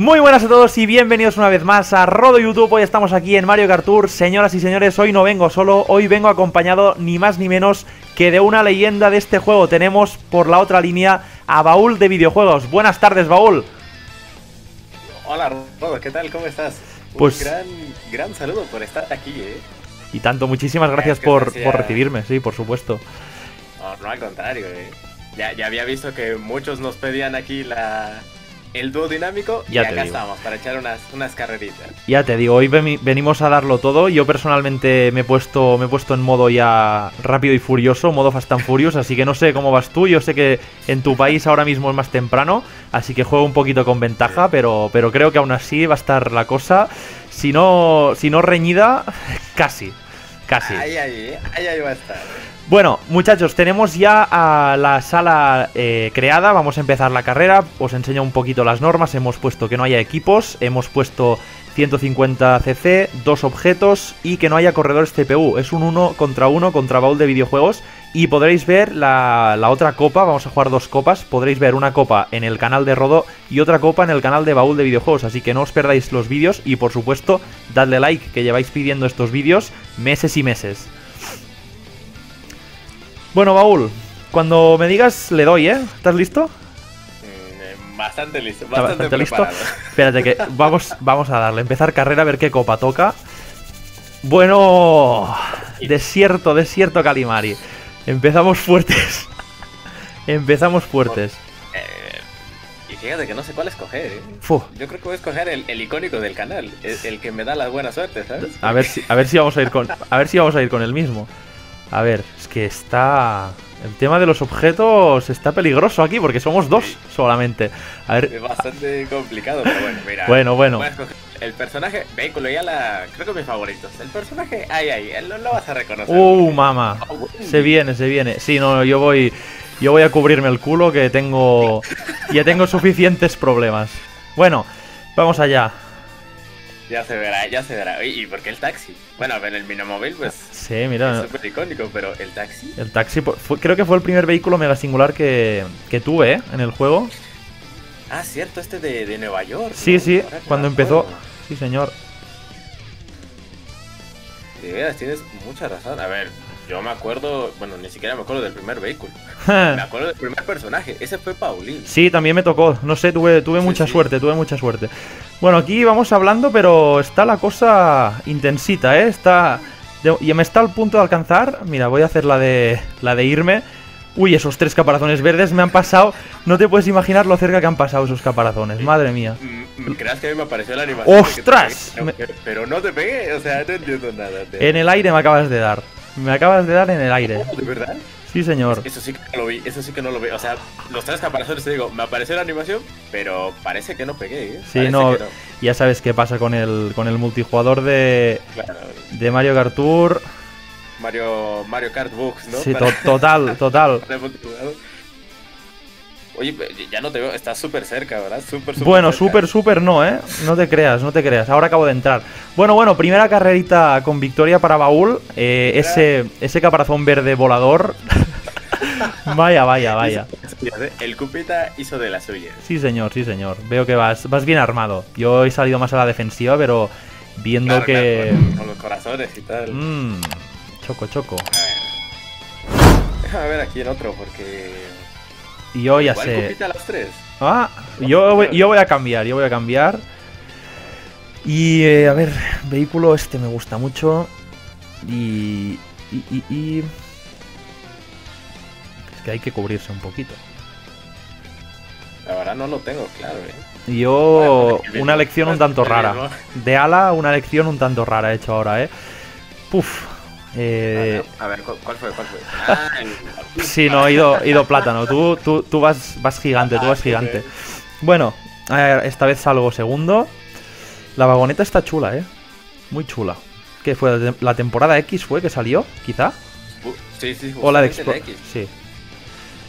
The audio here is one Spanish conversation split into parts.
Muy buenas a todos y bienvenidos una vez más a Rodo YouTube. Hoy estamos aquí en Mario Kart Tour. Señoras y señores, hoy no vengo solo, hoy vengo acompañado ni más ni menos que de una leyenda de este juego. Tenemos por la otra línea a Baúl de videojuegos. Buenas tardes, Baúl. Hola, Rodo, ¿qué tal? ¿Cómo estás? Pues- Un gran, gran saludo por estar aquí, ¿eh? Y tanto, muchísimas gracias que por, recibirme, sí, por supuesto. No, no, al contrario, ¿eh? Ya, ya había visto que muchos nos pedían aquí la, el dúo dinámico Ya y te acá digo. estamos para echar unas, unas carreritas. Ya te digo, hoy veni- venimos a darlo todo. Yo personalmente me he puesto, me he puesto en modo ya rápido y furioso, modo Fast and Furious, así que no sé cómo vas tú. Yo sé que en tu país ahora mismo es más temprano, así que juego un poquito con ventaja, pero, pero creo que aún así va a estar la cosa, si no, si no reñida, casi. Casi. Ahí, ahí, ahí, ahí va a estar. Bueno, muchachos, tenemos ya a la sala eh, creada. Vamos a empezar la carrera. Os enseño un poquito las normas. Hemos puesto que no haya equipos. Hemos puesto 150 cc, dos objetos y que no haya corredores CPU. Es un 1 contra 1 contra baúl de videojuegos. Y podréis ver la, la otra copa. Vamos a jugar dos copas. Podréis ver una copa en el canal de Rodo y otra copa en el canal de baúl de videojuegos. Así que no os perdáis los vídeos. Y por supuesto, dadle like que lleváis pidiendo estos vídeos meses y meses. Bueno, Baúl, cuando me digas le doy, ¿eh? ¿Estás listo? Mm, Bastante listo, ¿Está bastante, bastante listo? Espérate que vamos, vamos a darle. Empezar carrera a ver qué copa toca. Bueno, desierto, desierto Calimari. Empezamos fuertes. Empezamos fuertes. Eh, y fíjate que no sé cuál escoger, ¿eh? Fu, Yo creo que voy a escoger el, el icónico del canal, el, el que me da la buena suerte, ¿sabes? a ver si, a ver si vamos a ir con, a ver si vamos a ir con el mismo. A ver, es que está el tema de los objetos está peligroso aquí porque somos dos solamente. A ver, Es bastante complicado, pero bueno, mira. Bueno, bueno. El personaje, vehículo ya la. Creo que mis favoritos. El personaje, ay, él no lo vas a reconocer. Uh, porque- mamá. Ah, bueno. Se viene, se viene. Sí, no, yo voy. Yo voy a cubrirme el culo que tengo. Ya tengo suficientes problemas. Bueno, vamos allá. Ya se verá, ya se verá. ¿Y por qué el taxi? Bueno, a ver, el Minomóvil, pues. Sí, Es mira. súper icónico, pero el taxi. El taxi fue- creo que fue el primer vehículo mega singular que, que tuve ¿eh? en el juego. Ah, cierto, este de, de Nueva York. Sí, ¿no? sí, cuando empezó. Sí, señor. De veras, tienes mucha razón. A ver, yo me acuerdo. Bueno, ni siquiera me acuerdo del primer vehículo. Me acuerdo del primer personaje. Ese fue Paulín. Sí, también me tocó. No sé, tuve, tuve Sí, mucha sí. suerte, tuve mucha suerte. Bueno, aquí vamos hablando, pero está la cosa intensita, ¿eh? Está. y me está al punto de alcanzar. Mira, voy a hacer la de. la de irme. Uy, esos tres caparazones verdes me han pasado. No te puedes imaginar lo cerca que han pasado esos caparazones. Madre mía. Mm, ¿Creas que a mí me apareció la animación? ¡Ostras! pegué? Pero, no te pegué, o sea, no entiendo nada. En el aire me acabas de dar. Me acabas de dar en el aire. ¿De verdad? Sí, señor. Eso sí que no lo vi, eso sí que no lo vi. O sea, los tres caparazones, te digo, me apareció la animación, pero parece que no pegué, ¿eh? Sí, no. Ya sabes qué pasa con el, con el multijugador de, Claro, de Mario Kart Tour. Mario, Mario Kart Books, ¿no? Sí, to- total, total. El. Oye, ya no te veo, estás súper cerca, ¿verdad? Súper, súper Bueno, súper, súper no, ¿eh? No te creas, no te creas. Ahora acabo de entrar. Bueno, bueno, primera carrerita con victoria para Baúl. Eh, ese, ese caparazón verde volador. vaya, vaya, vaya. El Cupita hizo de la suya. Sí, señor, sí, señor. Veo que vas, vas bien armado. Yo he salido más a la defensiva, pero viendo Claro, que... claro, con, los corazones y tal. Mmm, choco, choco. A ver. Déjame ver aquí en otro, porque. Y yo ya sé... A las. Ah, yo, voy- yo voy a cambiar, yo voy a cambiar. Y eh, a ver, vehículo este me gusta mucho. Y, y, y- y- Es que hay que cubrirse un poquito. La verdad no lo tengo claro, ¿eh? Yo, una elección un tanto rara. De ala, una elección un tanto rara he hecho ahora, ¿eh? Puf. Eh, A ver, ¿cuál fue? ¿Cuál fue? Ah, el- Sí, no, he ido, he ido plátano. Tú, tú, tú vas, vas gigante, tú Ah, vas sí, gigante. sí. Bueno, esta vez salgo segundo. La vagoneta está chula, ¿eh? Muy chula. ¿Qué fue? ¿La tem- ¿La temporada X fue que salió? ¿Quizá? Sí, sí, ¿O la de? X. Sí.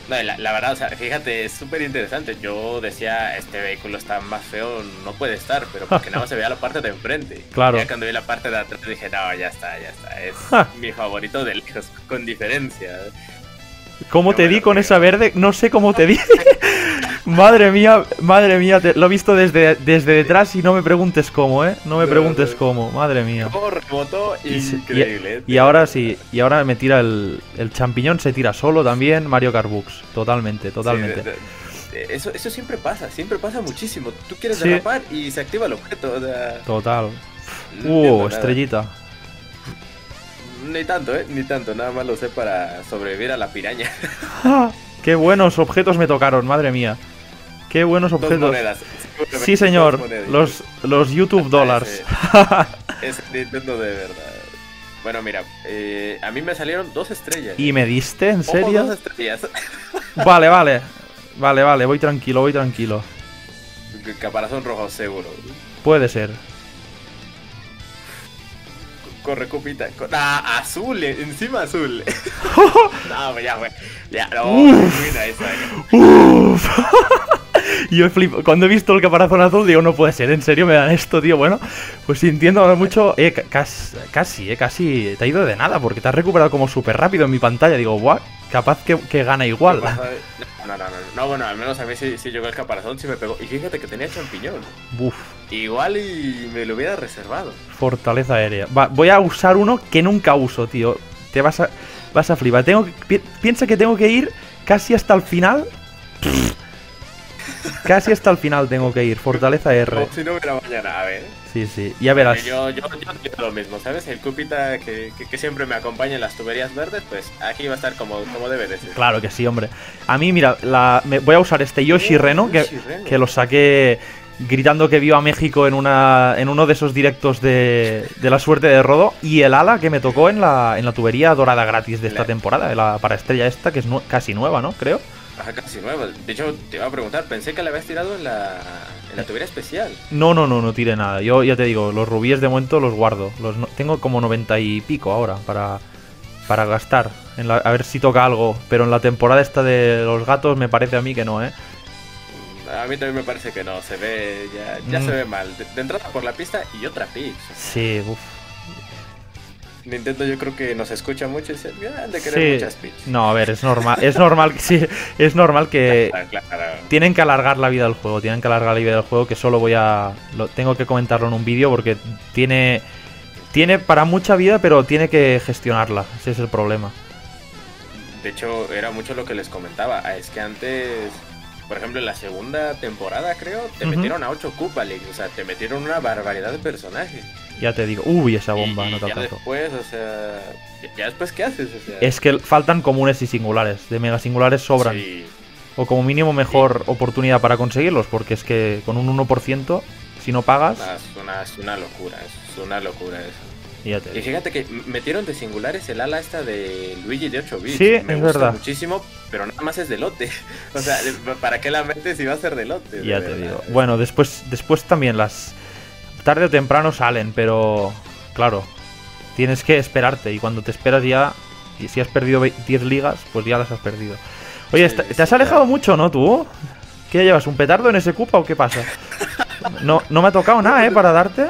No, la, la verdad, o sea, fíjate, es súper interesante. Yo decía, este vehículo está más feo, no puede estar, pero porque nada más se veía la parte de enfrente. Claro. Ya cuando vi la parte de atrás dije, no, ya está, ya está. Es mi favorito de lejos, con diferencia. ¿Cómo No te di con esa verde? No sé cómo te di. Madre mía, madre mía, te- lo he visto desde, desde detrás y no me preguntes cómo, ¿eh? No me preguntes cómo, madre mía. Rebotó, se- y- increíble. ¿eh? y ahora sí, y ahora me tira el, el champiñón, se tira solo también Mario Kart Bux. Totalmente, totalmente. Sí, de- de- eso, eso siempre pasa, siempre pasa muchísimo. Tú quieres Sí. derrapar y se activa el objeto. O sea, Total. no Uh, estrellita. Ni tanto, ¿eh? Ni tanto. Nada más lo sé para sobrevivir a la piraña. Qué buenos objetos me tocaron, madre mía. Qué buenos Dos objetos. monedas. Sí, dos señor. monedas. Los, los YouTube dollars. Es Nintendo de verdad. Bueno, mira, eh, a mí me salieron dos estrellas. ¿Y me diste? ¿En Ojo, serio? dos estrellas. Vale, vale. Vale, vale, voy tranquilo, voy tranquilo. Caparazón rojo, seguro. Puede ser. Corre, cupita. co- Ah, azul, eh, encima azul. no, ya, güey. Ya, no, buena esa. eh. Uf. Yo flipo. Cuando he visto el caparazón azul, digo, no puede ser, en serio me dan esto, tío. Bueno, pues sintiendo ahora mucho. Eh, ca- casi, casi, eh, casi. Te ha ido de nada, porque te has recuperado como súper rápido en mi pantalla. Digo, guau, capaz que, que gana igual. No, no, no, no, no, bueno, al menos a mí sí, sí llegó el caparazón, sí me pegó. Y fíjate que tenía champiñón. Uf, Igual y me lo hubiera reservado. fortaleza aérea. Va, voy a usar uno que nunca uso, tío. Te vas a, vas a flipar. Tengo que- pi- piensa que tengo que ir casi hasta el final. Casi hasta el final tengo que ir. Fortaleza R. Si no hubiera mañana, a ver. Sí, sí. Ya verás. Yo, yo, yo digo lo mismo, ¿sabes? El cupita que, que, que siempre me acompaña en las tuberías verdes, pues aquí va a estar como, como debe de ser. Claro que sí, hombre. A mí, mira, la, me, voy a usar este Yoshi Reno, que, que lo saqué gritando que vio a México en una en uno de esos directos de, de la suerte de Rodo. Y el ala que me tocó en la, en la tubería dorada gratis de esta temporada, la para estrella esta, que es nu- casi nueva, ¿no? Creo. Ajá, casi nuevo. De hecho, te iba a preguntar, pensé que la habías tirado en la, en la tubería especial. No, no, no, no tire nada. Yo ya te digo, los rubíes de momento los guardo. Los no- tengo como 90 y pico ahora para, para gastar. En la- a ver si toca algo. Pero en la temporada esta de los gatos me parece a mí que no, ¿eh? A mí también me parece que no, se ve, ya, ya Mm. se ve mal. De, de entrada por la pista y otra pitch. Sí, uff. Nintendo yo creo que nos escucha mucho y dice, "Ah, de querer Sí. muchas pitch. No, a ver, es normal, es normal, que- sí, es normal que Claro, claro. tienen que alargar la vida del juego, tienen que alargar la vida del juego que solo voy a lo tengo que comentarlo en un vídeo porque tiene tiene para mucha vida, pero tiene que gestionarla, ese es el problema. De hecho, era mucho lo que les comentaba. Ah, Es que antes, por ejemplo, en la segunda temporada, creo, te metieron a 8 Koopa League. O sea, te metieron una barbaridad de personajes. Ya te digo, uy, esa bomba, y no te ya después, o sea, ya- después, ¿qué haces? O sea, Es que faltan comunes y singulares, de mega singulares sobran. sí, O como mínimo mejor oportunidad para conseguirlos, porque es que con un 1%, si no pagas, es, una, es una locura, es una locura eso. Y digo. fíjate que metieron de singulares el ala esta de Luigi de 8 bits. Sí, Me es gusta verdad. muchísimo, pero nada más es de lote. O sea, ¿para qué la metes si va a ser de lote? De Ya te verdad. digo. Bueno, después, después también las. Tarde o temprano salen, pero. Claro. Tienes que esperarte. Y cuando te esperas ya. Y si has perdido ve- 10 ligas, pues ya las has perdido. Oye, Sí, ¿te has claro. alejado mucho, no, tú? ¿Qué llevas? ¿Un petardo en ese cupa o qué pasa? No, no me ha tocado nada, ¿eh? Para darte.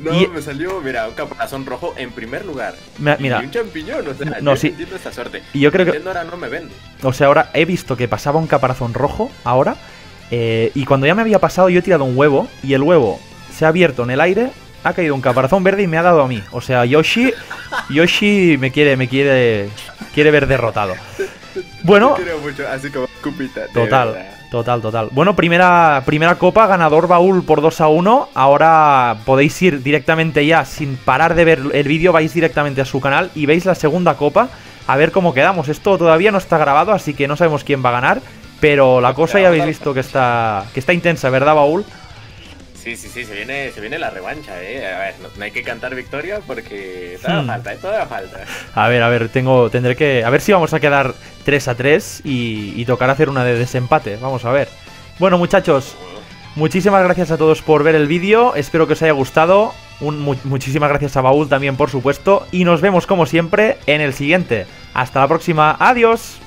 No, Y- me salió, mira, un caparazón rojo en primer lugar. Me- Y mira, un champiñón, o sea, No, yo sí. entiendo esta suerte. y yo creo que. Ahora no me vende. O sea, ahora he visto que pasaba un caparazón rojo ahora. eh, y cuando ya me había pasado, yo he tirado un huevo. Y el huevo se ha abierto en el aire. Ha caído un caparazón verde y me ha dado a mí. O sea, Yoshi. Yoshi me quiere, me quiere. Quiere ver derrotado. Bueno, mucho, así como Cupita. total, verdad. total, total. Bueno, primera, primera copa, ganador Baúl por 2 a 1. Ahora podéis ir directamente ya, sin parar de ver el vídeo, vais directamente a su canal y veis la segunda copa. A ver cómo quedamos. Esto todavía no está grabado, así que no sabemos quién va a ganar. Pero la cosa ya habéis visto que está, que está intensa, ¿verdad, Baúl? Sí, sí, sí, se viene, se viene la revancha, eh. A ver, no, no hay que cantar victoria porque todavía Hmm. falta, eh, todavía falta. A ver, a ver, tengo, tendré que. A ver si vamos a quedar 3 a 3 y, y tocará hacer una de desempate. Vamos a ver. Bueno, muchachos, muchísimas gracias a todos por ver el vídeo. Espero que os haya gustado. Un, mu- muchísimas gracias a Baúl también, por supuesto. Y nos vemos como siempre en el siguiente. Hasta la próxima. Adiós.